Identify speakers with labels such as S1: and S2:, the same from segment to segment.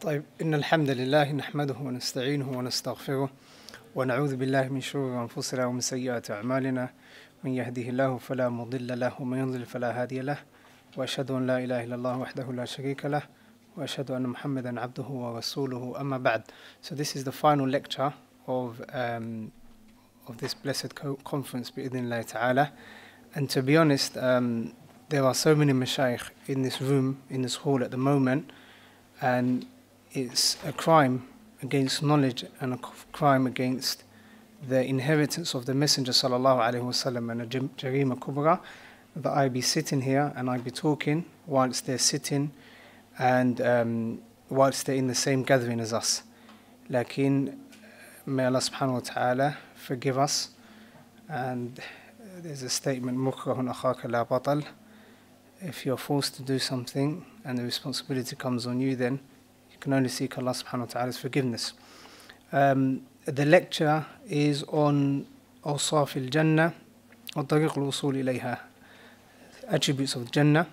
S1: طيب إن الحمد لله نحمده ونستعينه ونستغفره ونعوذ بالله من شرور أنفسنا ومن سيئات أعمالنا. من يهده الله فلا مضل له ومن يضلل فلا هادي له. وأشهد أن لا إله إلا الله وحده لا شريك له وأشهد أن محمدا عبده ورسوله. أما بعد So this is the final lecture of um, of this blessed co- conference بإذن الله تعالى and to be honest um, there are so many mashayikh in this room in this hall at the moment and it's a crime against knowledge and a crime against the inheritance of the Messenger sallallahu alaihi wasallam and a jarima kubra that I be sitting here and I be talking whilst they're sitting and um, whilst they're in the same gathering as us. Lakin, may Allah subhanahu wa ta'ala forgive us. And there's a statement, mukrahun akhaka la batal. If you're forced to do something and the responsibility comes on you, then you can only seek Allah subhanahu wa ta'ala's forgiveness. Um, the lecture is on أوصاف الجنة وطريق الوصول إليها attributes of Jannah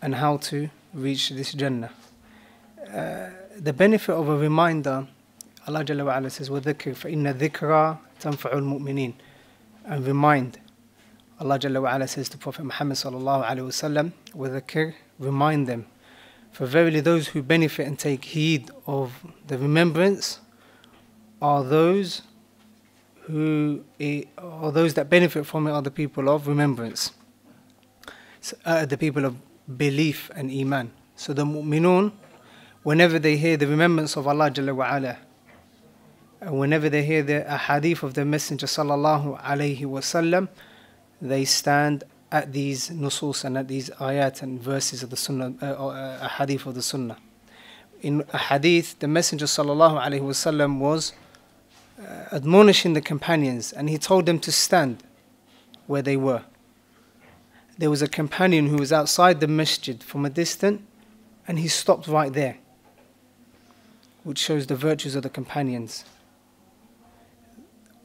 S1: and how to reach this Jannah. Uh, the benefit of a reminder, Allah Jalla wa ala says, وَذَكِّرْ فَإِنَّ ذِكْرَى تَنْفَعُ الْمُؤْمِنِينَ And remind. Allah Jalla wa ala says to Prophet Muhammad sallallahu alayhi wasallam, وَذَكِّرْ Remind them. For verily those who benefit and take heed of the remembrance are those who are those that benefit from it are the people of remembrance. So, uh, the people of belief and iman. So the mu'minun, whenever they hear the remembrance of Allah Jalla wa ala, and whenever they hear the hadith of the Messenger sallallahu alayhi wasallam, they stand at these nusus and at these ayat and verses of the sunnah, uh, uh, hadith of the sunnah. In a hadith, the Messenger sallallahu alayhi wasallam was uh, admonishing the companions and he told them to stand where they were there was a companion who was outside the masjid from a distance and he stopped right there, which shows the virtues of the companions.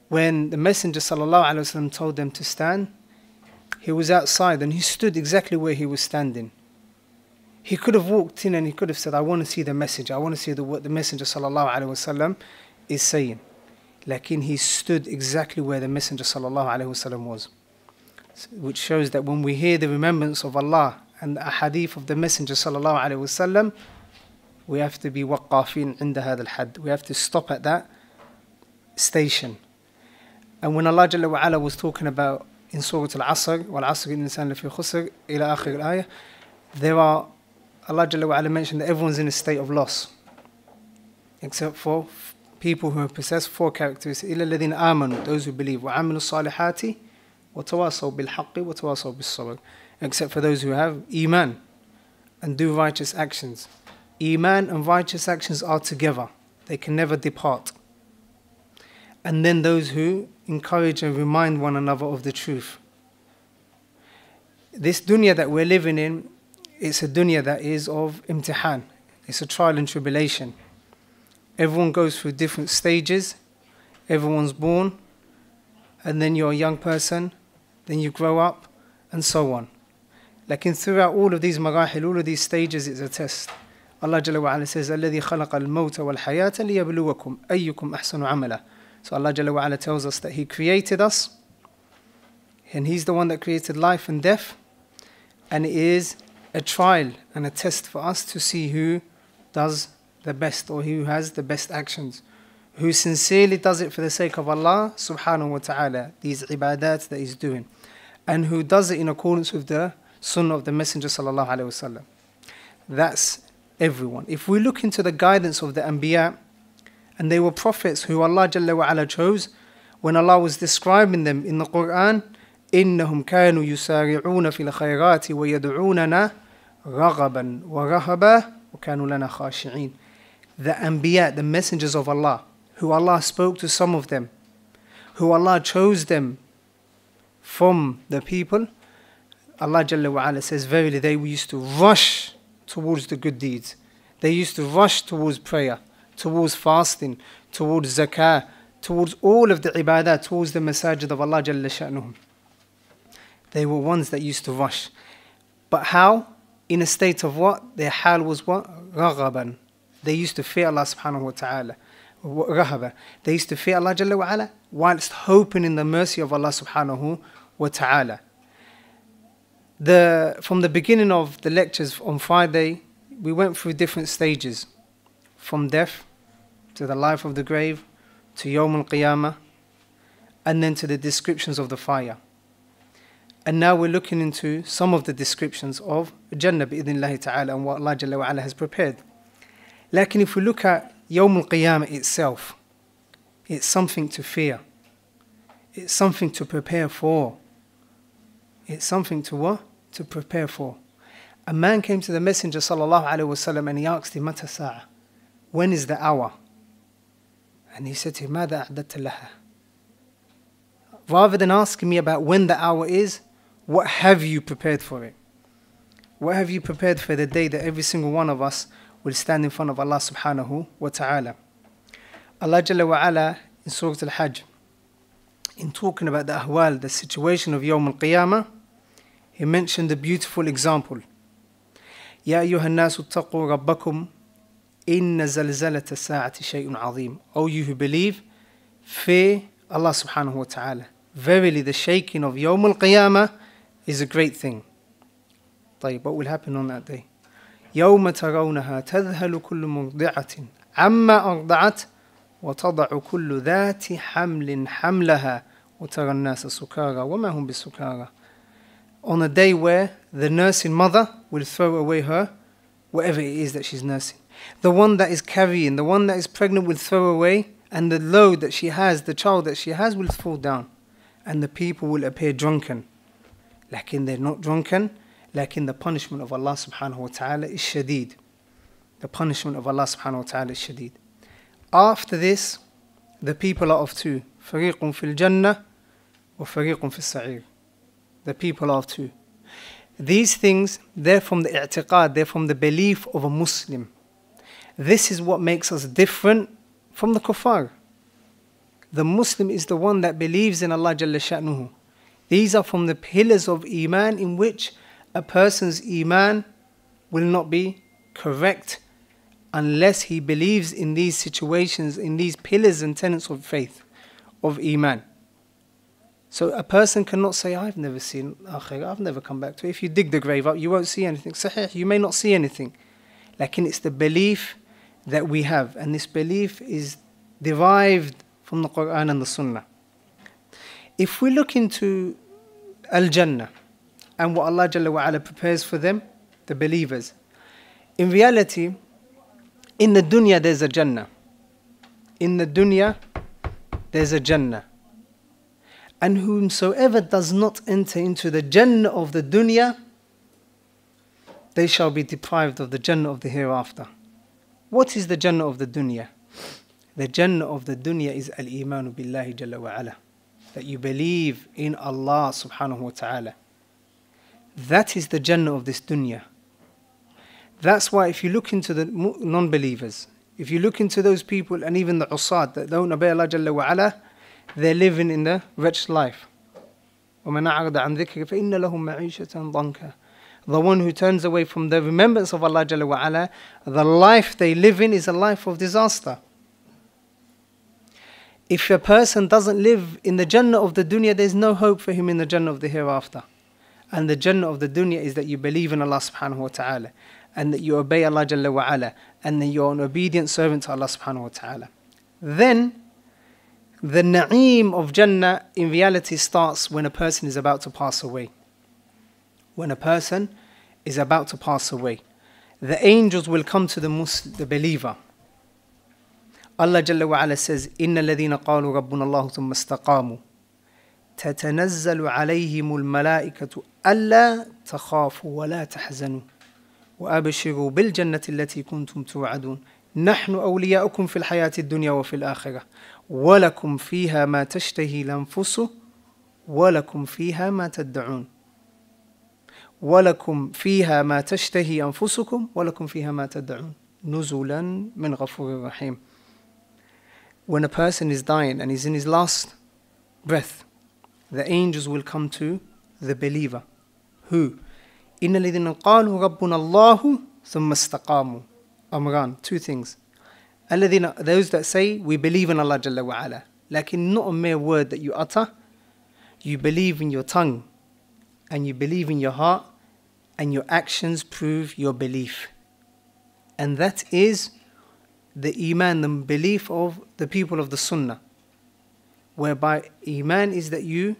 S1: When the Messenger told them to stand, he was outside and he stood exactly where he was standing. He could have walked in and he could have said, I want to see the message, I want to see the, what the Messenger ﷺ is saying. Lakin he stood exactly where the Messenger ﷺ was which shows that when we hear the remembrance of Allah and the hadith of the Messenger sallallahu alaihi wasallam, we have to be waqafin عند هذا الحد. We have to stop at that station. And when Allah Jalla wa ala was talking about in Surah Al-Asr, وَالْعَصْرِ الْإِنسَانِ لَفِي خُسْرٍ إلى آخر الآية, there are, Allah Jalla wa ala mentioned that everyone's in a state of loss. Except for people who have possessed four characteristics. إِلَّا الَّذِينَ آمَنوا, those who believe, وَعَمِلُوا الصَّالِحَاتِ وتواصوا بالحق وتواصوا بالصبر except for those who have iman and do righteous actions iman and righteous actions are together they can never depart and then those who encourage and remind one another of the truth this dunya that we're living in it's a dunya that is of imtihan it's a trial and tribulation everyone goes through different stages everyone's born and then you're a young person then you grow up, and so on. Like in throughout all of these marahil, all of these stages, it's a test. Allah Jalla wa ala says, الَّذِي خَلَقَ الْمَوْتَ وَالْحَيَاةَ لِيَبْلُوَكُمْ أَيُّكُمْ أَحْسَنُ عَمَلًا so Allah Jalla wa tells us that He created us, and He's the one that created life and death, and it is a trial and a test for us to see who does the best or who has the best actions who sincerely does it for the sake of Allah subhanahu wa ta'ala, these ibadat that he's doing, and who does it in accordance with the sunnah of the Messenger sallallahu alayhi wasallam. That's everyone. If we look into the guidance of the Anbiya, and they were prophets who Allah Jalla wa ala chose, when Allah was describing them in the Quran, إنهم كانوا يسارعون في الخيرات ويدعوننا رغبا ورهبا وكانوا لنا خاشعين. The Anbiya, the messengers of Allah, who Allah spoke to some of them, who Allah chose them from the people, Allah Jalla wa ala says, Verily they used to rush towards the good deeds. They used to rush towards prayer, towards fasting, towards zakah, towards all of the ibadah, towards the masajid of Allah Jalla sha'nuhum. They were ones that used to rush. But how? In a state of what? Their hal was what? Raghaban. they used to fear Allah subhanahu wa ta'ala. Rahaba. They used to fear Allah Jalla wa ala whilst hoping in the mercy of Allah subhanahu wa ta'ala. The, from the beginning of the lectures on Friday, we went through different stages from death to the life of the grave to Yawm al Qiyamah and then to the descriptions of the fire. And now we're looking into some of the descriptions of Jannah bi'idhnillahi ta'ala and what Allah Jalla wa ala has prepared. Like if we look at Yawm al-Qiyamah itself, it's something to fear. It's something to prepare for. It's something to what? To prepare for. A man came to the Messenger sallallahu alaihi wasallam and he asked him, "Mata? When is the hour?" And he said to him, "Mada a'datta laha?" Rather than asking me about when the hour is, what have you prepared for it? What have you prepared for the day that every single one of us will stand in front of Allah subhanahu wa ta'ala? Allah Jalla wa ala in Surah Al-Hajj, in talking about the ahwal, the situation of Yawm al-Qiyamah, he mentioned a beautiful example. يا أيها الناس اتقوا ربكم إن زلزلة الساعة شيء عظيم. O you who believe, fear Allah subhanahu wa ta'ala. Verily the shaking of Yawm al-Qiyamah is a great thing. طيب what will happen on that day يوم ترونها تذهل كل مرضعة عما أرضعت وتضع كل ذات حمل حملها وترى الناس سكارى وما هم بسكارى on a day where the nursing mother will throw away her whatever it is that she's nursing the one that is carrying, the one that is pregnant will throw away, and the load that she has, the child that she has, will fall down, and the people will appear drunken. Lakin they're not drunken, lakin the punishment of Allah subhanahu wa ta'ala is shadeed. The punishment of Allah subhanahu wa ta'ala is shadeed. After this, the people are of two. Fariqun fil Jannah or Fariqun fil Sa'ir. The people are of two. These things, they're from the i'tiqad, they're from the belief of a Muslim this is what makes us different from the kuffar the Muslim is the one that believes in Allah Jalla Sha'nuhu these are from the pillars of Iman in which a person's Iman will not be correct unless he believes in these situations, in these pillars and tenets of faith, of Iman. So a person cannot say, I've never seen Akhirah, I've never come back to it. If you dig the grave up, you won't see anything. Sahih, you may not see anything. Like in it's the belief that we have, and this belief is derived from the Quran and the Sunnah. If we look into Al Jannah and what Allah Jalla wa ala prepares for them, the believers, in reality, in the dunya there's a Jannah. In the dunya there's a Jannah. And whomsoever does not enter into the Jannah of the dunya, they shall be deprived of the Jannah of the hereafter. What is the Jannah of the dunya? The Jannah of the dunya is Al Imanu Billahi Jalla wa ala that you believe in Allah subhanahu wa ta'ala. That is the Jannah of this dunya. That's why if you look into the non believers, if you look into those people and even the usad that don't obey Allah Jalla wa ala, they're living in the wretched life. ومن أعرض عن ذكر فإن له معيشة ضنكا the one who turns away from the remembrance of Allah Jalla wa ala, the life they live in is a life of disaster if a person doesn't live in the Jannah of the dunya, there's no hope for him in the Jannah of the hereafter. And the Jannah of the dunya is that you believe in Allah subhanahu wa ta'ala and that you obey Allah Jalla wa ala and that you're an obedient servant to Allah subhanahu wa ta'ala. Then the na'im of Jannah in reality starts when a person is about to pass away. When a person is about to pass away, the angels will come to the Muslim, the believer. Allah Jalla wa ala says, إن الذين قالوا ربنا الله ثم استقاموا تتنزل عليهم الملائكة ألا تخافوا ولا تحزنوا وأبشروا بالجنة التي كنتم توعدون نحن أولياؤكم في الحياة الدنيا وفي الآخرة ولكم فيها ما تشتهي الأنفس ولكم فيها ما تدعون ولكم فيها ما تشتهي أنفسكم ولكم فيها ما تدعون نزلا من غفور رحيم when a person is dying and he's in his last breath, the angels will come to the believer. Who? إن الذين قالوا ربنا الله ثم استقاموا Amran, two things. الذين, those that say we believe in Allah Jalla wa ala. Lakin not a mere word that you utter. You believe in your tongue and you believe in your heart and your actions prove your belief. And that is the Iman, the belief of the people of the Sunnah. Whereby Iman is that you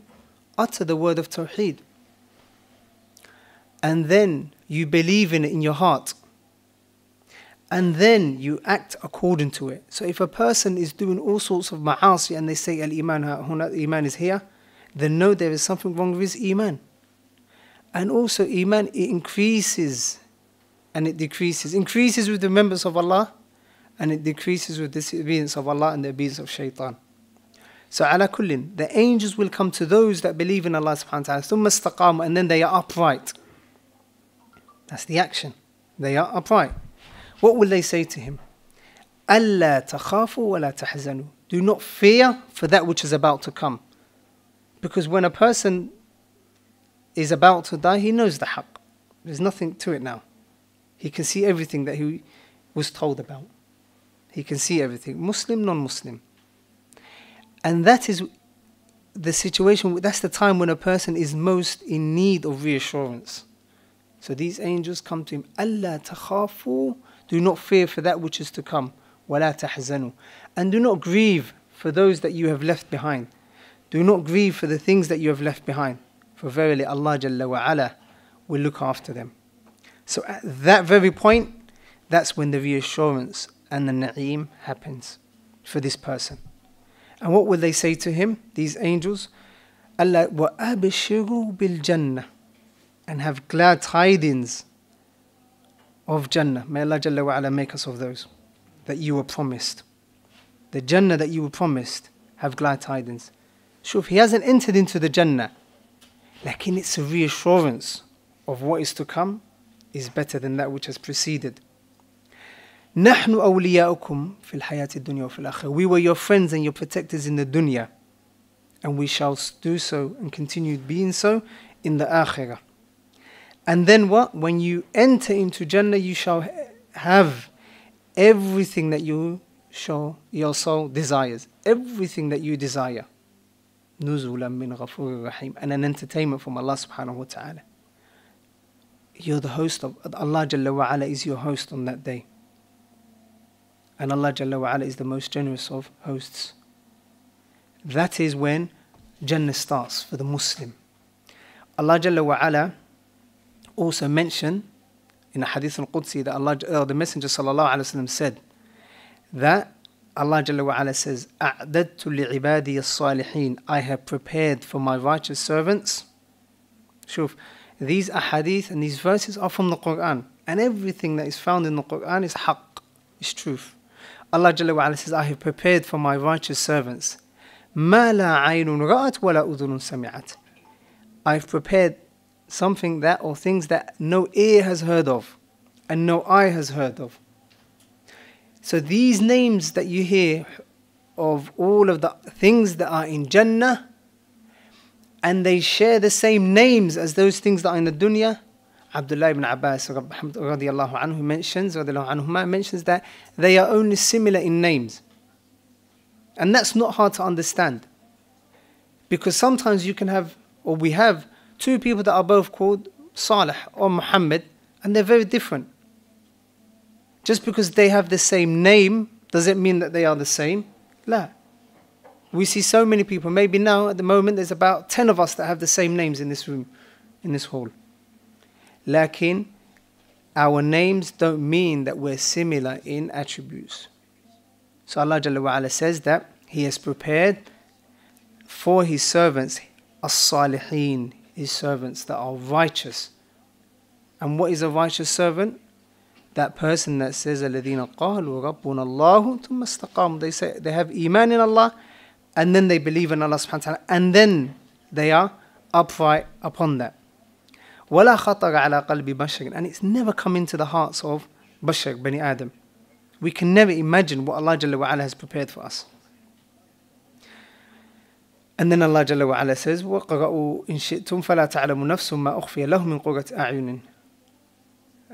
S1: utter the word of Tawheed. And then you believe in it in your heart. And then you act according to it. So if a person is doing all sorts of ma'asi and they say al-iman, iman is here, then know there is something wrong with his iman. And also Iman, it increases and it decreases. Increases with the members of Allah and it decreases with disobedience of Allah and the obedience of shaitan. So ala kullin, the angels will come to those that believe in Allah subhanahu wa ta'ala, and then they are upright. That's the action. They are upright. What will they say to him? Allah takhafu wa la tahzanu. Do not fear for that which is about to come. Because when a person is about to die, he knows the haqq. There's nothing to it now. He can see everything that he was told about. He can see everything, Muslim, non Muslim. And that is the situation, that's the time when a person is most in need of reassurance. So these angels come to him, Allah takhafu, do not fear for that which is to come, wala tahzanu. And do not grieve for those that you have left behind. Do not grieve for the things that you have left behind. For verily Allah Jalla wa ala will look after them. So at that very point, that's when the reassurance and the na'im happens for this person. And what will they say to him, these angels? Allah wa abshiru bil jannah and have glad tidings of Jannah. May Allah Jalla wa ala make us of those that you were promised. The Jannah that you were promised, have glad tidings. Sure, if he hasn't entered into the Jannah, lakin it's a reassurance of what is to come is better than that which has preceded. نحن أولياؤكم في الحياة الدنيا وفي الآخرة. We were your friends and your protectors in the dunya, and we shall do so and continue being so in the akhirah. And then what? When you enter into Jannah, you shall have everything that you shall, your soul desires. Everything that you desire. نزلا من غفور رحيم and an entertainment from Allah subhanahu wa ta'ala. You're the host of Allah Jalla wa ala is your host on that day. And Allah Jalla wa ala is the most generous of hosts. That is when Jannah starts for the Muslim. Allah Jalla wa ala also mention in the Hadith al-Qudsi that Allah, uh, the Messenger sallallahu alaihi wasallam said that Allah Jalla wa ala says, أَعْدَدْتُ لِعِبَادِي الصَّالِحِينَ I have prepared for my righteous servants. Shuf, these ahadith and these verses are from the Quran. And everything that is found in the Quran is haqq, is truth. Allah Jalla wa ala says, I have prepared for my righteous servants. مَا لَا عَيْنٌ رَأَتْ وَلَا أُذُنٌ سَمِعَتْ I've prepared something that or things that no ear has heard of and no eye has heard of. so these names that you hear of all of the things that are in Jannah and they share the same names as those things that are in the dunya. Abdullah ibn Abbas radiallahu anhu mentions, radiallahu mentions that they are only similar in names. And that's not hard to understand. Because sometimes you can have, or we have, two people that are both called Salih or Muhammad, and they're very different. Just because they have the same name, does it mean that they are the same? La. We see so many people. Maybe now, at the moment, there's about 10 of us that have the same names in this room, in this hall. Lakin, our names don't mean that we're similar in attributes. So Allah Jalla wa says that He has prepared for His servants as-salihin, his servants that are righteous. And what is a righteous servant? That person that says, الَّذِينَ قَالُوا رَبُّنَا اللَّهُ ثُمَّ اسْتَقَامُوا They say they have iman in Allah and then they believe in Allah subhanahu wa ta'ala and then they are upright upon that. وَلَا خَطَرَ عَلَى قَلْبِ بَشَرٍ And it's never come into the hearts of Bashar, Bani Adam. We can never imagine what Allah Jalla wa has prepared for us. And then Allah Jalla wa ala says, وَقَرَأُوا إِن شِئْتُمْ فَلَا تَعْلَمُ نَفْسٌ مَا أُخْفِيَ لَهُ مِنْ قُرَّةِ أَعْيُنٍ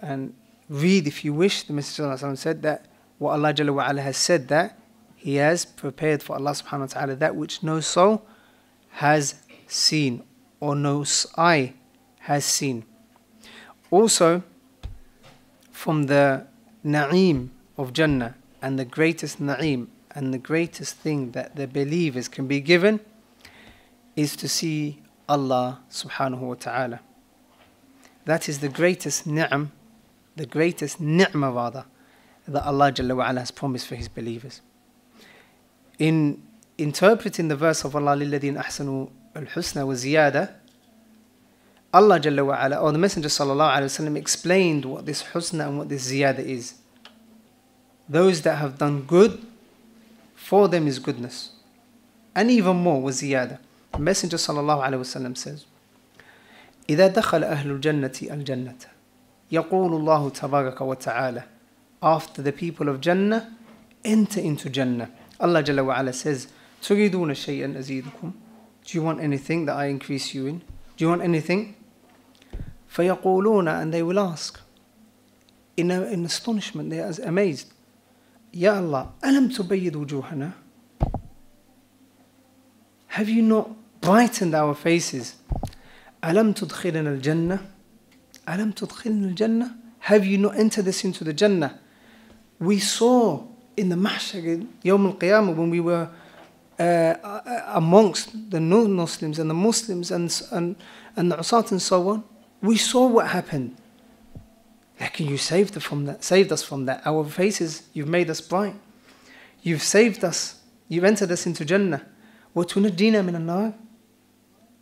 S1: And read if you wish. The Messenger said that what Allah Jalla has said that He has prepared for Allah subhanahu wa ta'ala that which no soul has seen or no eye has seen. Also, from the na'im of Jannah and the greatest na'im and the greatest thing that the believers can be given is to see Allah subhanahu wa ta'ala. That is the greatest ni'am, the greatest ni'mah rather, that Allah Jalla wa ala has promised for His believers. In interpreting the verse of Allah لِلَّذِينَ أَحْسَنُوا الْحُسْنَى وَزِيَادَةً Allah Jalla wa ala, or the Messenger sallallahu alayhi wasallam explained what this husna and what this ziyada is. Those that have done good, for them is goodness. And even more was ziyada. The Messenger sallallahu alayhi wasallam says, إذا دخل أهل الجنة الجنة يقول الله تبارك وتعالى After the people of Jannah enter into Jannah Allah Jalla wa ala says تريدون شيئا أزيدكم Do you want anything that I increase you in? Do you want anything? فيقولون and they will ask in, a, in astonishment they are amazed يا الله ألم تبيض وجوهنا Have you not brightened our faces ألم تدخلنا الجنة ألم تدخلنا الجنة Have you not entered us into the Jannah We saw in the mahshar يوم القيامة when we were uh, amongst the non-Muslims and the Muslims and, and, and the Usat and so on we saw what happened. Can you saved us from that, saved us from that. Our faces, you've made us bright. You've saved us. You've entered us into Jannah. وَتُنَجِّينَ مِنَ النَّارِ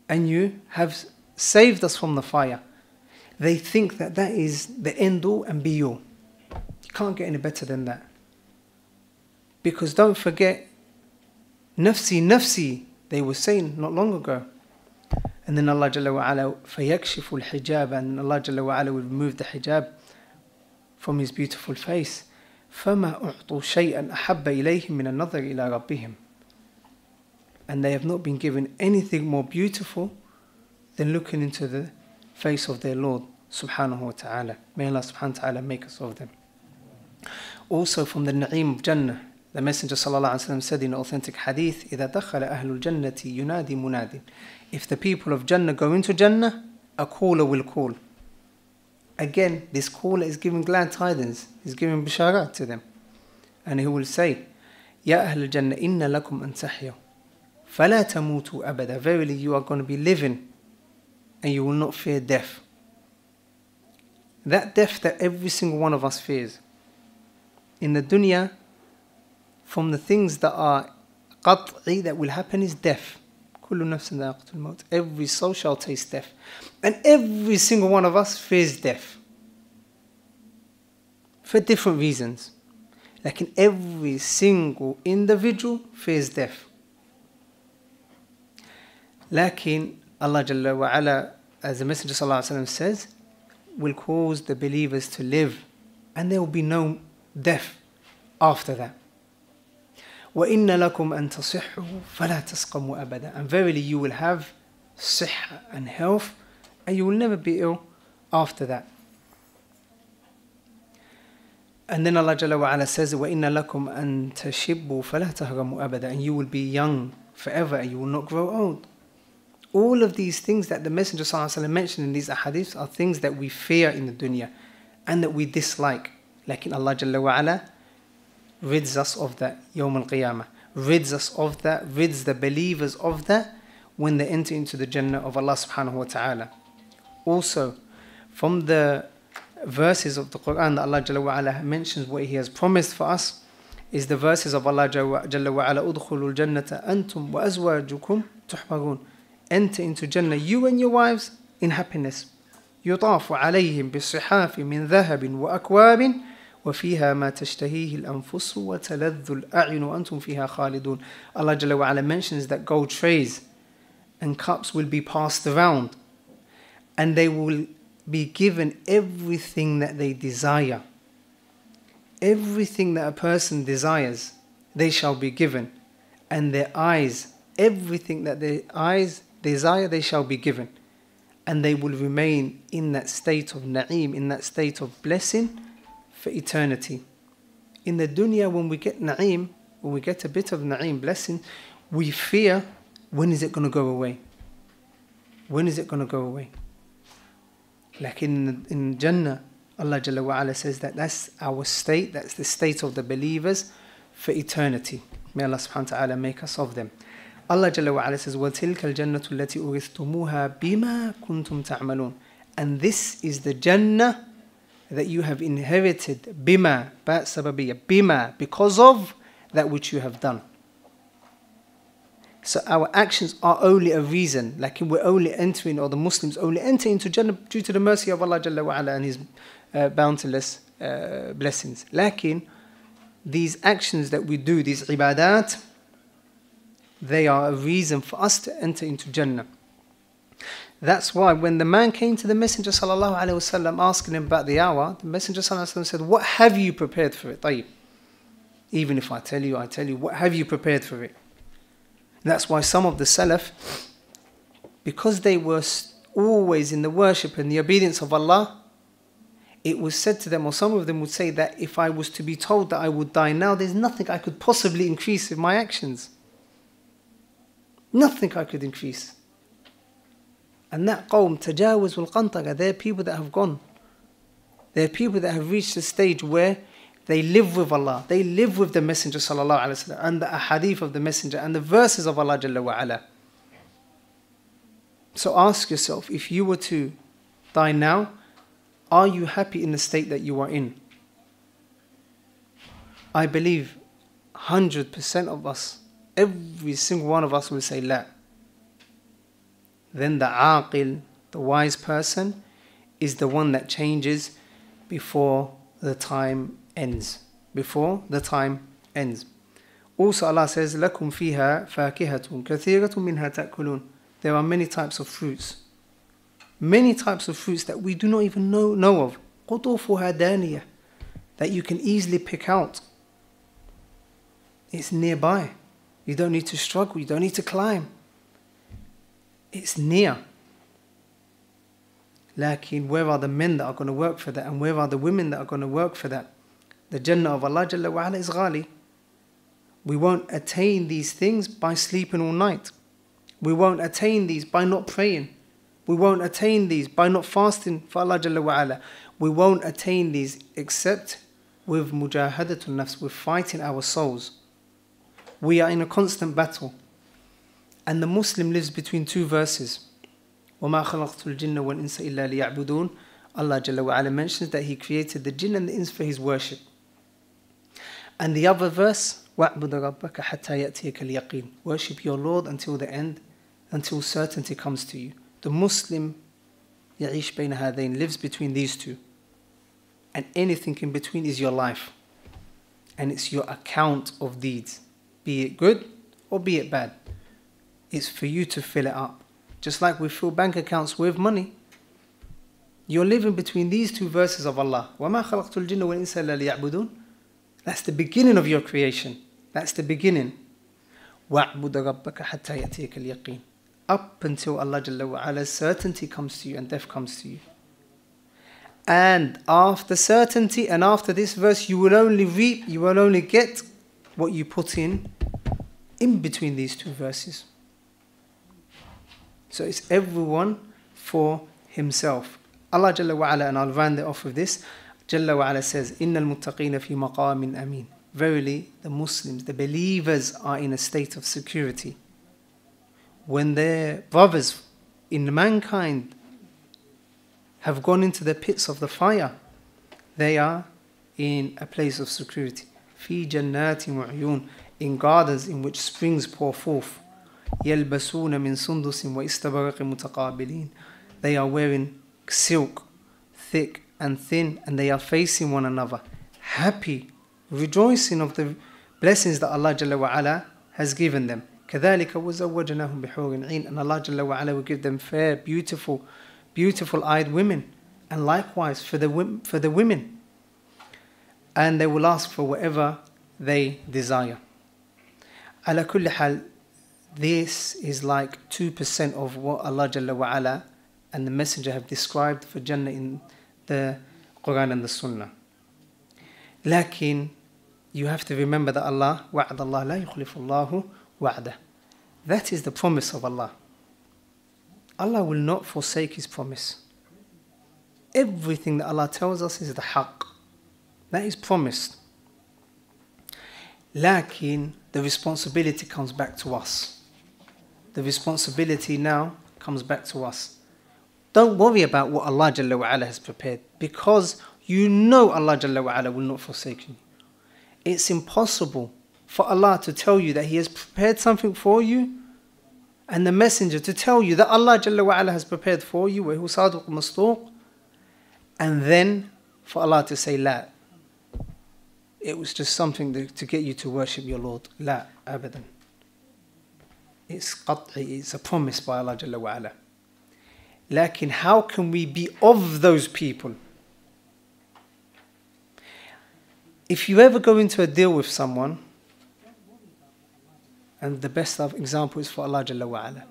S1: And you have saved us from the fire. They think that that is the end all and be all. You can't get any better than that. Because don't forget, nafsi, nafsi, they were saying not long ago. And then Allah Jalla wa ala فَيَكْشِفُ الْحِجَابَ And Allah Jalla wa ala will remove the hijab from His beautiful face. فَمَا أُعْطُوا شَيْئًا أَحَبَّ إِلَيْهِمْ مِنَ النَّظَرِ إِلَىٰ رَبِّهِمْ And they have not been given anything more beautiful than looking into the face of their Lord subhanahu wa ta'ala. May Allah subhanahu wa ta'ala make us of them. Also from the na'im of Jannah, the Messenger sallallahu alaihi wasallam said in authentic hadith, إِذَا دَخَلَ أَهْلُ الْجَنَّةِ يُنَادِي مُنَادٍ if the people of Jannah go into Jannah, a caller will call. Again, this caller is giving glad tidings, he's giving bisharat to them. And he will say, Ya Ahl Jannah, inna lakum an tahyaw. فَلَا تَمُوتُوا أَبَدًا Verily you are going to be living and you will not fear death. That death that every single one of us fears. In the dunya, from the things that are qat'i that will happen is death. كل نفس ذائقة الموت. Every soul shall taste death. And every single one of us fears death. For different reasons. Like in every single individual fears death. لكن Allah Jalla wa ala, as the Messenger وسلم, says, will cause the believers to live and there will be no death after that. وَإِنَّ لَكُمْ أَن تَصِحُّوا فَلَا تَسْقَمُوا أَبَدًا And verily you will have صحة and health and you will never be ill after that. And then Allah Jalla wa ala says, وَإِنَّ لَكُمْ أَن تَشِبُّوا فَلَا تَهْرَمُوا أَبَدًا And you will be young forever and you will not grow old. All of these things that the Messenger ﷺ mentioned in these ahadith are things that we fear in the dunya and that we dislike. Like in Allah Jalla wa ala rids us of that Yawm al Qiyamah, rids us of that, rids the believers of that when they enter into the Jannah of Allah subhanahu wa ta'ala. Also, from the verses of the Quran that Allah Jalla wa ala mentions what He has promised for us is the verses of Allah Jalla wa ala udkhulul jannata antum wa azwajukum tuhbarun Enter into Jannah, you and your wives, in happiness. يطاف عليهم بالصحاف من ذهب وأكواب وفيها ما تشتهيه الأنفس وتلذ الأعين وأنتم فيها خالدون Allah Jalla wa ala mentions that gold trays and cups will be passed around and they will be given everything that they desire. Everything that a person desires, they shall be given. And their eyes, everything that their eyes desire, they shall be given. And they will remain in that state of na'im, in that state of blessing for eternity. In the dunya, when we get na'im, when we get a bit of na'im blessing, we fear when is it going to go away? When is it going to go away? Like in, in Jannah, Allah Jalla wa'ala says that that's our state, that's the state of the believers for eternity. May Allah subhanahu wa ta'ala make us of them. Allah Jalla wa'ala says, وَتِلْكَ الْجَنَّةُ الَّتِي أُورِثْتُمُوهَا بِمَا كُنْتُمْ تَعْمَلُونَ And this is the Jannah that you have inherited, bima, ba sababiyya, bima, because of that which you have done. So our actions are only a reason, like we're only entering, or the Muslims only enter into Jannah due to the mercy of Allah Jalla wa'ala and His uh, bounteous uh, blessings. Lakin, these actions that we do, these ibadat, they are a reason for us to enter into Jannah. That's why when the man came to the Messenger sallallahu alaihi wasallam asking him about the hour, the Messenger sallallahu alaihi wasallam said, "What have you prepared for it?" طيب. Even if I tell you, I tell you, what have you prepared for it? That's why some of the Salaf, because they were always in the worship and the obedience of Allah, it was said to them, or some of them would say that if I was to be told that I would die now, there's nothing I could possibly increase in my actions. Nothing I could increase. And that qawm, tajawuz wal qantaga, they're people that have gone. They're people that have reached a stage where they live with Allah. They live with the Messenger sallallahu alaihi wasallam and the ahadith of the Messenger and the verses of Allah Jalla wa ala. So ask yourself, if you were to die now, are you happy in the state that you are in? I believe 100% of us, every single one of us will say la. Then the aqil, the wise person, is the one that changes before the time ends. Before the time ends. Also Allah says, لَكُمْ فِيهَا فَاكِهَةٌ كَثِيرَةٌ مِنْهَا تَأْكُلُونَ There are many types of fruits. Many types of fruits that we do not even know, know of. قُطُوفُهَا دَانِيَةٌ That you can easily pick out. It's nearby. You don't need to struggle. You don't need to climb. It's near. Lakin, where are the men that are going to work for that? And where are the women that are going to work for that? The Jannah of Allah Jalla wa is ghali. We won't attain these things by sleeping all night. We won't attain these by not praying. We won't attain these by not fasting for Allah Jalla. We won't attain these except with mujahadatun nafs, with fighting our souls. We are in a constant battle. And the Muslim lives between two verses. وَمَا خَلَقْتُ الْجِنَّ وَالْإِنسَ إِلَّا لِيَعْبُدُونَ Allah Jalla wa ala mentions that He created the jinn and the ins for His worship. And the other verse, وَاعْبُدَ رَبَّكَ حَتَّى يَأْتِيكَ الْيَقِينَ Worship your Lord until the end, until certainty comes to you. The Muslim يعيش بين هذين lives between these two. And anything in between is your life. And it's your account of deeds. Be it good or be it bad. It's for you to fill it up. Just like we fill bank accounts with money. You're living between these two verses of Allah. وَمَا خَلَقْتُ الْجِنَّ وَالْإِنسَ إِلَّا لِيَعْبُدُونَ That's the beginning of your creation. That's the beginning. وَاعْبُدَ رَبَّكَ حَتَّى يَأْتِيكَ الْيَقِينَ Up until Allah Jalla wa ala's certainty comes to you and death comes to you. And after certainty and after this verse, you will only reap, you will only get what you put in in between these two verses. So it's everyone for himself. Allah Jalla wa ala, and I'll round it off with this. Jalla wa ala says, إِنَّ الْمُتَّقِينَ فِي مَقَامٍ أَمِينٍ Verily, the Muslims, the believers are in a state of security. When their brothers in mankind have gone into the pits of the fire, they are in a place of security. في جنات وعيون in gardens in which springs pour forth. يلبسون من سندس وإستبرق متقابلين They are wearing silk, thick and thin, and they are facing one another, happy, rejoicing of the blessings that Allah Jalla wa ala has given them. كذلك وزوجناهم بحور عين and Allah Jalla wa ala will give them fair, beautiful, beautiful eyed women, and likewise for the for the women, and they will ask for whatever they desire. على كل حال this is like 2% of what Allah Jalla wa ala and the Messenger have described for Jannah in the Quran and the Sunnah. لكن you have to remember that Allah وعد الله لا يخلف الله وعده that is the promise of Allah Allah will not forsake his promise everything that Allah tells us is the haqq that is promised لكن the responsibility comes back to us the responsibility now comes back to us don't worry about what Allah Jalla wa ala has prepared because you know Allah Jalla wa ala will not forsake you. It's impossible for Allah to tell you that He has prepared something for you and the messenger to tell you that Allah Jalla wa ala has prepared for you وهو صادق مصدوق and then for Allah to say la it was just something to get you to worship your Lord. La, أبداً. It's qat'i, it's a promise by Allah Jalla wa'ala. Lakin, how can we be of those people? If you ever go into a deal with someone, and the best example is for Allah Jalla.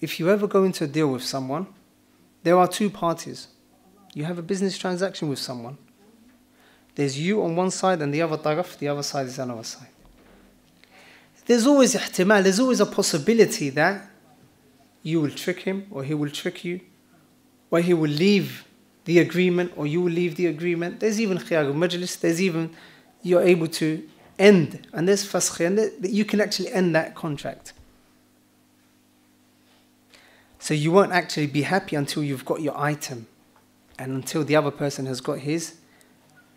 S1: If you ever go into a deal with someone, there are two parties. You have a business transaction with someone. There's you on one side and the other taraf, the other side is another side. There's always ihtimal, there's always a possibility that you will trick him or he will trick you or he will leave the agreement or you will leave the agreement. There's even khiyar majlis, there's even you're able to end, and there's fasakh, and you can actually end that contract. So you won't actually be happy until you've got your item and until the other person has got his,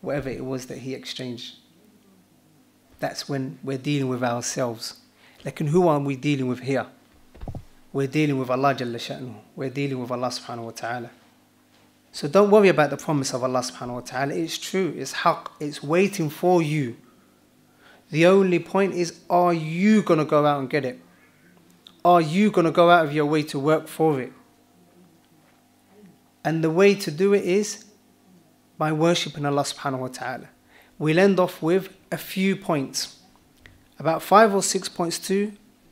S1: whatever it was that he exchanged. That's when we're dealing with ourselves. Like, and who are we dealing with here? We're dealing with Allah Jalla Sha'nu. We're dealing with Allah subhanahu wa ta'ala. So don't worry about the promise of Allah subhanahu wa ta'ala. It's true, it's haqq, it's waiting for you. The only point is, are you going to go out and get it? Are you going to go out of your way to work for it? And the way to do it is by worshipping Allah subhanahu wa ta'ala. We'll end off with a few points, about five or six points too,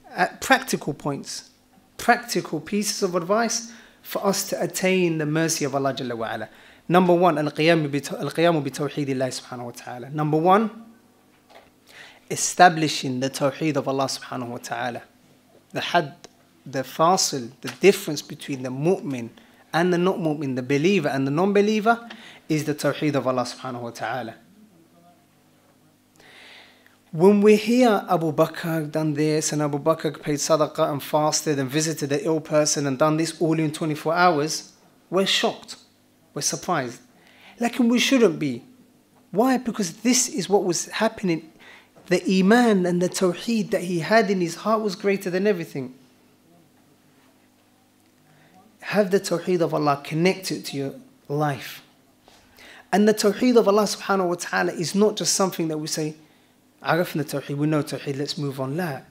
S1: at uh, practical points, practical pieces of advice for us to attain the mercy of Allah Jalla wa ala. Number one, al-qiyamu bi tawheed Allah subhanahu wa ta'ala. Number one, establishing the tawheed of Allah subhanahu wa ta'ala. The had, the fasil, the difference between the mu'min and the not mu'min, the believer and the non-believer, is the tawheed of Allah subhanahu wa ta'ala. When we hear Abu Bakr done this and Abu Bakr paid sadaqah and fasted and visited the ill person and done this all in 24 hours, we're shocked. We're surprised. Like we shouldn't be. Why? Because this is what was happening. The iman and the tawheed that he had in his heart was greater than everything. Have the tawheed of Allah connected to your life. And the Tawheed of Allah subhanahu wa ta'ala is not just something that we say, Arafna Tawheed, we know Tawheed, let's move on. La.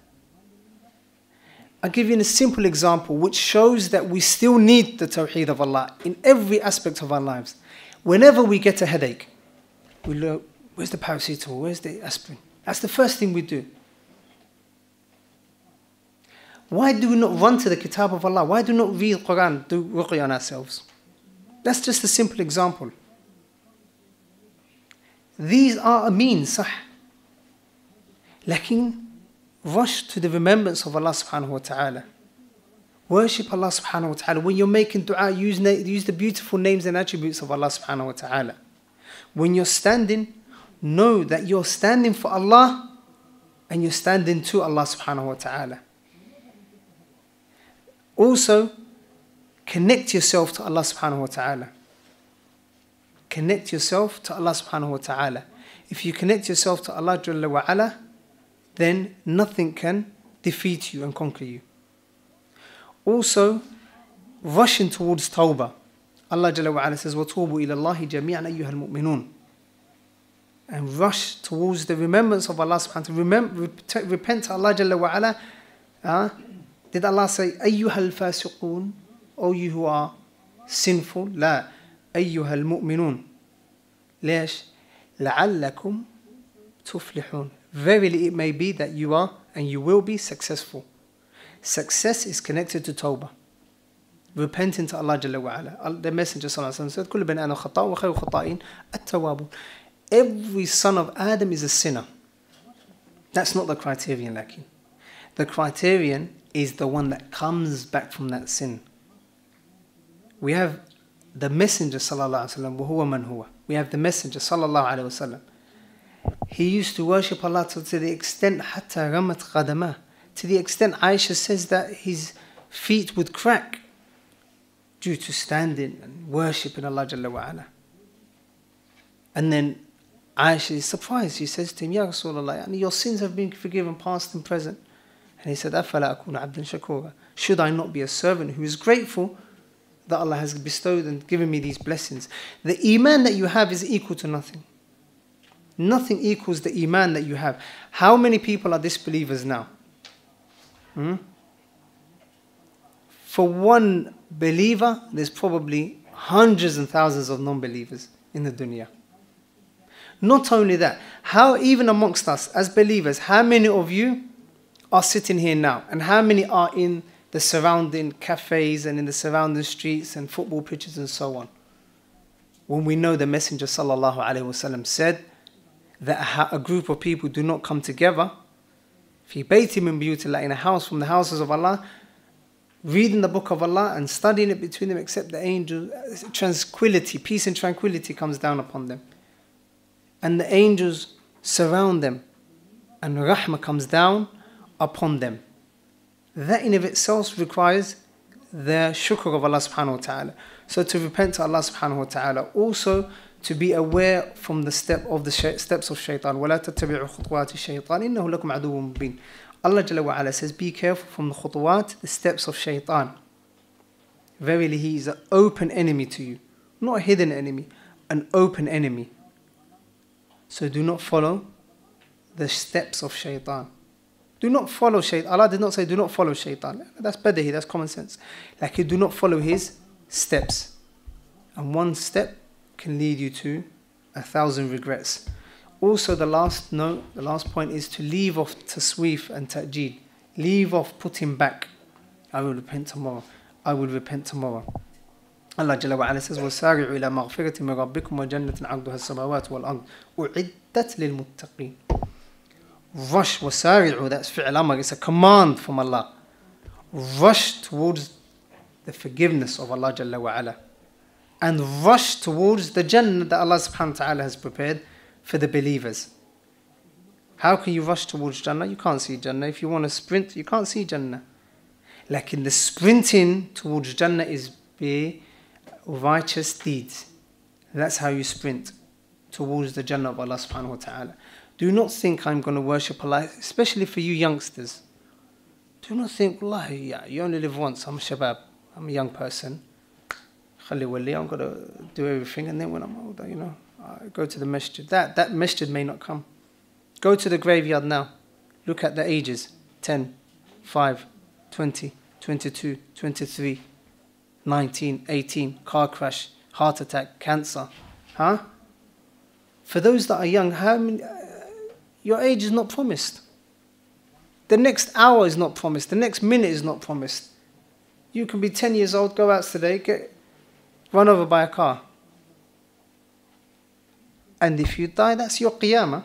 S1: I'll give you a simple example which shows that we still need the Tawheed of Allah in every aspect of our lives. Whenever we get a headache, we look, where's the paracetamol, where's the aspirin? That's the first thing we do. Why do we not run to the Kitab of Allah? Why do we not read Quran, do ruqyah on ourselves? That's just a simple example. These are a means, صح. لكن rush to the remembrance of Allah subhanahu wa ta'ala. Worship Allah subhanahu wa ta'ala. When you're making dua, use, use the beautiful names and attributes of Allah subhanahu wa ta'ala. When you're standing, know that you're standing for Allah and you're standing to Allah subhanahu wa ta'ala. Also, connect yourself to Allah subhanahu wa ta'ala. Connect yourself to Allah subhanahu wa ta'ala. If you connect yourself to Allah Jalla wa ala, then nothing can defeat you and conquer you. Also, rushing towards tawbah. Allah Jalla wa ala says, وَتُوبُوا إِلَى اللَّهِ جَمِيعًا أَيُّهَا الْمُؤْمِنُونَ And rush towards the remembrance of Allah subhanahu wa ta'ala. Remember, repent to Allah Jalla wa ala. Uh, did Allah say, أَيُّهَا الْفَاسِقُونَ O you who are sinful? لا أيها المؤمنون ليش؟ لعلكم تفلحون Verily it may be that you are and you will be successful. Success is connected to tawbah. Repenting to Allah Jalla wa ala. The Messenger صلى الله عليه وسلم said كل بني آدم خطاء وخير الخطائين التوابون every son of Adam is a sinner. That's not the criterion, Lakin. The criterion is the one that comes back from that sin. We have the Messenger sallallahu alaihi wasallam, man huwa. We have the Messenger sallallahu alaihi wasallam. He used to worship Allah to, to the extent hatta ramat qadamah. To the extent Aisha says that his feet would crack due to standing and worshipping Allah Jalla wa ala. And then Aisha is surprised. She says to him, Ya Rasulullah, your sins have been forgiven past and present. And he said, أَفَلَا أَكُونَ عَبْدًا شَكُورًا Should I not be a servant who is grateful that Allah has bestowed and given me these blessings? The iman that you have is equal to nothing. Nothing equals the iman that you have. How many people are disbelievers now? Hmm? For one believer, there's probably hundreds and thousands of non believers in the dunya. Not only that, how even amongst us as believers, how many of you are sitting here now? And how many are in the surrounding cafes and in the surrounding streets and football pitches and so on. When we know the Messenger sallallahu alaihi wasallam said that a group of people do not come together, fi him in like in a house from the houses of Allah, reading the book of Allah and studying it between them, except the angel, tranquility, peace and tranquility comes down upon them, and the angels surround them, and rahmah comes down upon them That in of itself requires the shukr of Allah subhanahu wa ta'ala. So to repent to Allah subhanahu wa ta'ala. Also to be aware from the step of the steps of shaitan. وَلَا تَتَّبِعُوا خُطْوَاتِ الشَّيْطَانِ إِنَّهُ لَكُمْ عَدُوٌ مُبِينٌ Allah Jalla wa ala says, be careful from the khutwat, the steps of shaitan. Verily he is an open enemy to you. Not a hidden enemy, an open enemy. So do not follow the steps of shaitan. Do not follow shaitan. Allah did not say do not follow shaitan. That's badahi, that's common sense. Like you do not follow his steps. And one step can lead you to a thousand regrets. Also, the last note, the last point is to leave off tasweef and ta'jeed. Leave off putting back. I will repent tomorrow. I will repent tomorrow. Allah Jalla wa'ala says, وَسَارِعُوا إِلَى مَغْفِرَةٍ مِنْ رَبِّكُمْ وَجَنَّةٍ عَرْضُهَا السَّمَاوَاتُ وَالْأَرْضُ أُعِدَّتْ لِلْمُتَّقِينَ Rush, وَسَارِعُوا, that's fi'l amr, it's a command from Allah. Rush towards the forgiveness of Allah Jalla wa'ala. And rush towards the Jannah that Allah subhanahu wa ta'ala has prepared for the believers. How can you rush towards Jannah? You can't see Jannah. If you want to sprint, you can't see Jannah. Like in the sprinting towards Jannah is be righteous deeds. That's how you sprint towards the Jannah of Allah subhanahu wa ta'ala. Do not think I'm going to worship Allah, especially for you youngsters. Do not think, Allah, yeah, you only live once. I'm a shabab. I'm a young person. I'm going to do everything. And then when I'm older, you know, I go to the masjid. That, that masjid may not come. Go to the graveyard now. Look at the ages 10, 5, 20, 22, 23. 19, 18, car crash, heart attack, cancer. Huh? For those that are young, how many, your age is not promised. The next hour is not promised. The next minute is not promised. You can be 10 years old, go out today, get run over by a car. And if you die, that's your qiyamah.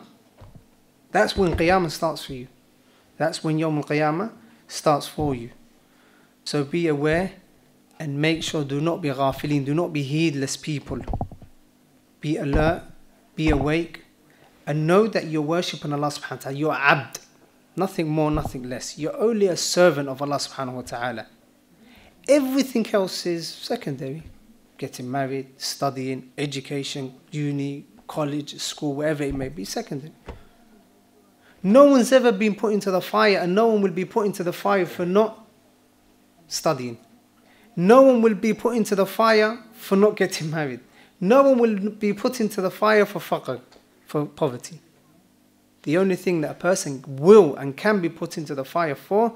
S1: That's when qiyamah starts for you. That's when Yawm al-Qiyamah starts for you. So be aware and make sure do not be ghafilin, do not be heedless people. Be alert, be awake, and know that you're worshipping Allah subhanahu wa ta'ala. You're abd, nothing more, nothing less. You're only a servant of Allah subhanahu wa ta'ala. Everything else is secondary. Getting married, studying, education, uni, college, school, wherever it may be, secondary. No one's ever been put into the fire, and no one will be put into the fire for not studying. No one will be put into the fire for not getting married. No one will be put into the fire for faqr, for poverty. The only thing that a person will and can be put into the fire for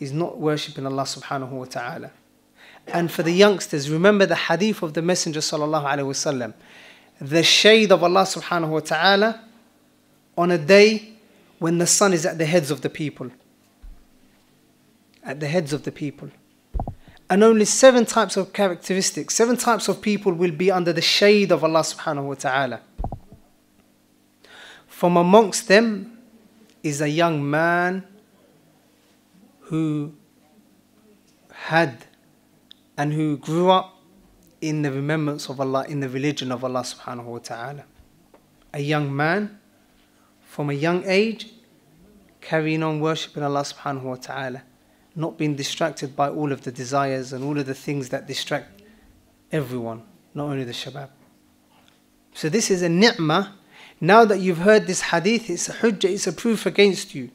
S1: is not worshipping Allah subhanahu wa ta'ala. And for the youngsters, remember the hadith of the Messenger sallallahu alaihi wasallam. The shade of Allah subhanahu wa ta'ala on a day when the sun is at the heads of the people. At the heads of the people and only seven types of characteristics, seven types of people will be under the shade of Allah subhanahu wa ta'ala. From amongst them is a young man who had and who grew up in the remembrance of Allah, in the religion of Allah subhanahu wa ta'ala. A young man from a young age carrying on worshipping Allah subhanahu wa ta'ala, not being distracted by all of the desires and all of the things that distract everyone, not only the shabab. So this is a ni'mah. Now that you've heard this hadith, it's a hujjah, it's a proof against you.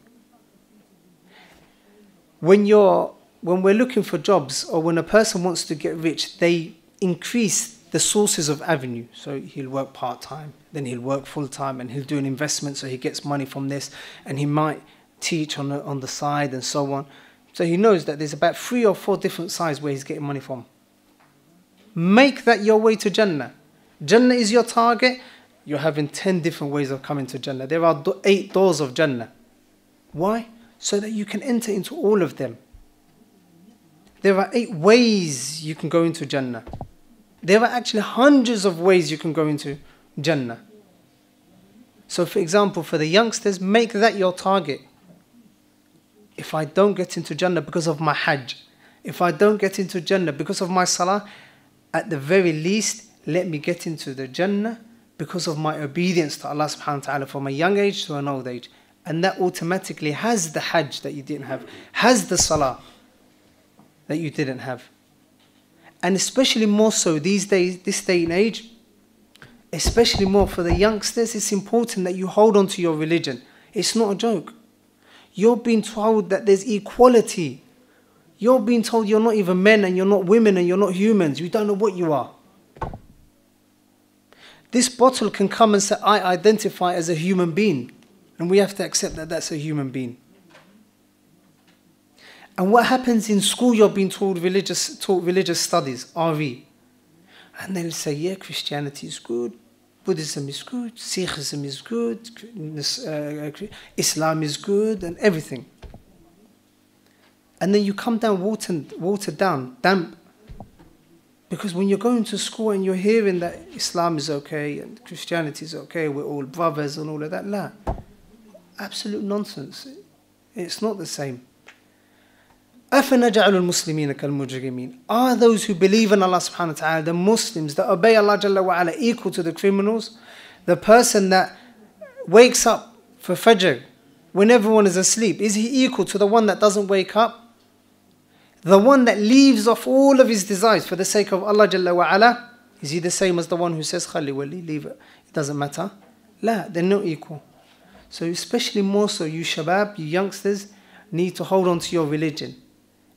S1: When you're when we're looking for jobs or when a person wants to get rich, they increase the sources of avenue. So he'll work part time, then he'll work full time, and he'll do an investment so he gets money from this, and he might teach on the, on the side and so on. So he knows that there's about three or four different sides where he's getting money from. Make that your way to Jannah. Jannah is your target. You're having 10 different ways of coming to Jannah. There are eight doors of Jannah. Why? So that you can enter into all of them. There are eight ways you can go into Jannah. There are actually hundreds of ways you can go into Jannah. So, for example, for the youngsters, make that your target. If I don't get into Jannah because of my Hajj, if I don't get into Jannah because of my Salah, at the very least, let me get into the Jannah because of my obedience to Allah subhanahu wa ta'ala from a young age to an old age. And that automatically has the Hajj that you didn't have, has the Salah that you didn't have. And especially more so these days, this day and age, especially more for the youngsters, it's important that you hold on to your religion. It's not a joke. You're being told that there's equality. You're being told you're not even men and you're not women and you're not humans. You don't know what you are. This bottle can come and say, I identify as a human being. And we have to accept that that's a human being. And what happens in school, you're being taught religious, taught religious studies, RE. And they'll say, yeah, Christianity is good, Buddhism is good, Sikhism is good, uh, Islam is good, and everything. And then you come down watered, watered down, damp, because when you're going to school and you're hearing that Islam is okay and Christianity is okay, we're all brothers and all of that, la. Absolute nonsense. It's not the same. أَفَنَجَعَلُ الْمُسْلِمِينَ كَالْمُجْرِمِينَ Are those who believe in Allah subhanahu wa ta'ala, the Muslims that obey Allah Jalla wa ala, equal to the criminals? The person that wakes up for Fajr when everyone is asleep, is he equal to the one that doesn't wake up? the one that leaves off all of his desires for the sake of Allah Jalla wa ala, is he the same as the one who says, Khali wali, leave it, it doesn't matter? La, they're not equal. So especially more so, you shabab, you youngsters, need to hold on to your religion.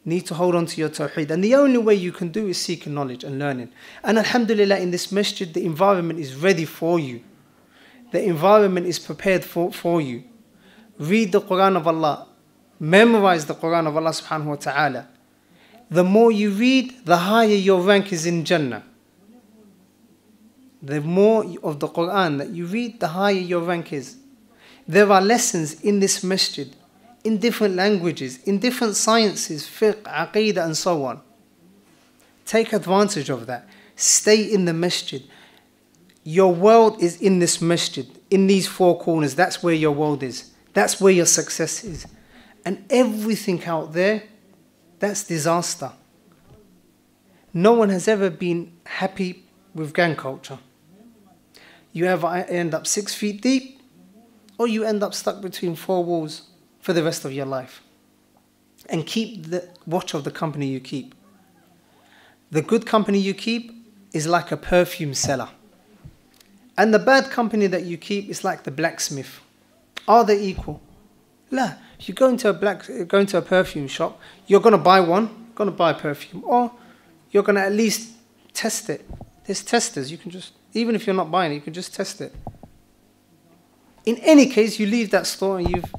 S1: Need to hold on to your tawheed. And the only way you can do is seeking knowledge and learning. And alhamdulillah, in this masjid, the environment is ready for you. The environment is prepared for, for you. Read the Quran of Allah. Memorize the Quran of Allah subhanahu wa ta'ala the more you read, the higher your rank is in Jannah. The more of the Quran that you read, the higher your rank is. There are lessons in this masjid, in different languages, in different sciences, fiqh, aqidah, and so on. Take advantage of that. Stay in the masjid. Your world is in this masjid, in these four corners. That's where your world is. That's where your success is. And everything out there that's disaster. No one has ever been happy with gang culture. You either end up six feet deep or you end up stuck between four walls for the rest of your life. And keep the watch of the company you keep. The good company you keep is like a perfume seller. And the bad company that you keep is like the blacksmith. Are they equal? La. If you go into a black, go into a perfume shop, you're gonna buy one, gonna buy a perfume, or you're gonna at least test it. There's testers. You can just, even if you're not buying it, you can just test it. In any case, you leave that store and you've,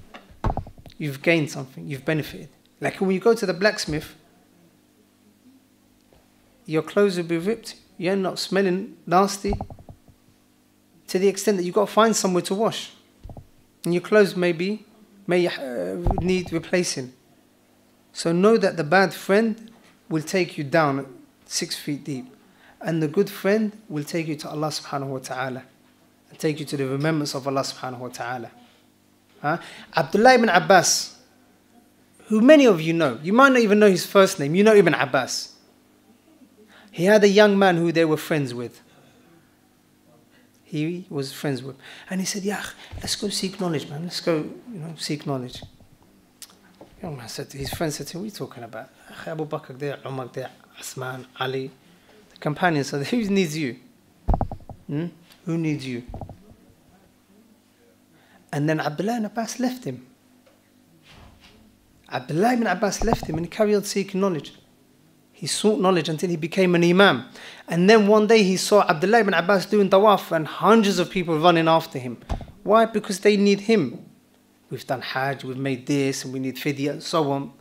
S1: you've gained something. You've benefited. Like when you go to the blacksmith, your clothes will be ripped. You end up smelling nasty to the extent that you've got to find somewhere to wash. And your clothes may be may uh, need replacing. So know that the bad friend will take you down six feet deep, and the good friend will take you to Allah subhanahu wa ta'ala. and take you to the remembrance of Allah subhanahu wa ta'ala. Huh? Abdullah ibn Abbas, who many of you know, you might not even know his first name, you know Ibn Abbas. He had a young man who they were friends with. He was friends with. And he said, Yeah, let's go seek knowledge, man. Let's go, you know, seek knowledge. Young man said his friend said to him, What are you talking about? Abu Bakr there, Umar there, Uthman, Ali. The companion said, Who needs you? Hmm? Who needs you? And then Abdullah ibn Abbas left him. Abdullah ibn Abbas left him and he carried on seeking knowledge. He sought knowledge until he became an imam. And then one day he saw Abdullah ibn Abbas doing tawaf and hundreds of people running after him. Why? Because they need him. We've done Hajj, we've made this, and we need fidya, and so on.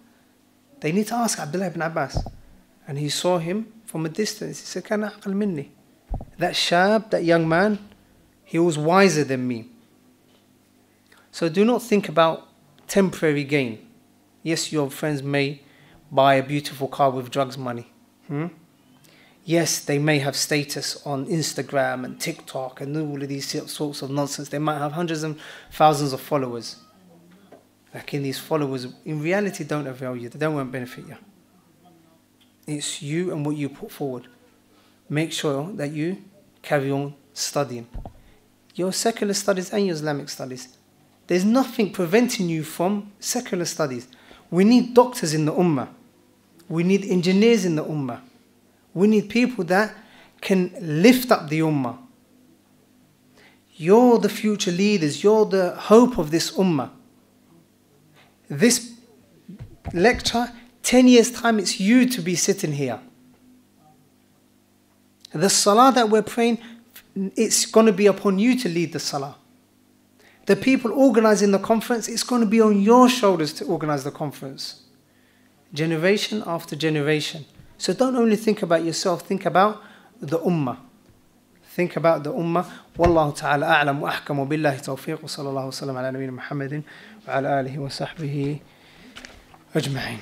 S1: They need to ask Abdullah ibn Abbas. And he saw him from a distance. He said, Kana aqal minni. That shab, that young man, he was wiser than me. So do not think about temporary gain. Yes, your friends may buy a beautiful car with drugs money. Hmm? Yes, they may have status on Instagram and TikTok and all of these sorts of nonsense. They might have hundreds and thousands of followers. Like in these followers, in reality, don't avail you. They don't benefit you. It's you and what you put forward. Make sure that you carry on studying your secular studies and your Islamic studies. There's nothing preventing you from secular studies. We need doctors in the ummah. We need engineers in the ummah. We need people that can lift up the ummah. You're the future leaders. You're the hope of this ummah. This lecture, 10 years' time, it's you to be sitting here. The salah that we're praying, it's going to be upon you to lead the salah. The people organizing the conference, it's going to be on your shoulders to organize the conference generation after generation. So don't only think about yourself, think about the ummah. Think about the ummah. Wallahu ta'ala a'lam wa ahkamu billahi tawfiq wa sallallahu wasallam ala nabina Muhammadin wa ala alihi wa sahbihi ajma'in.